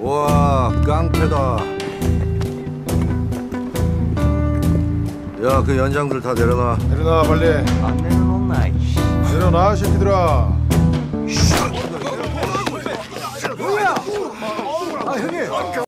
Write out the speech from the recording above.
와 깡패다. 야 그 연장들 다 내려놔. 내려놔 빨리. 안 내려놓나 이씨. 내려놔 새끼들아. 어, 뭐야? 아 형님.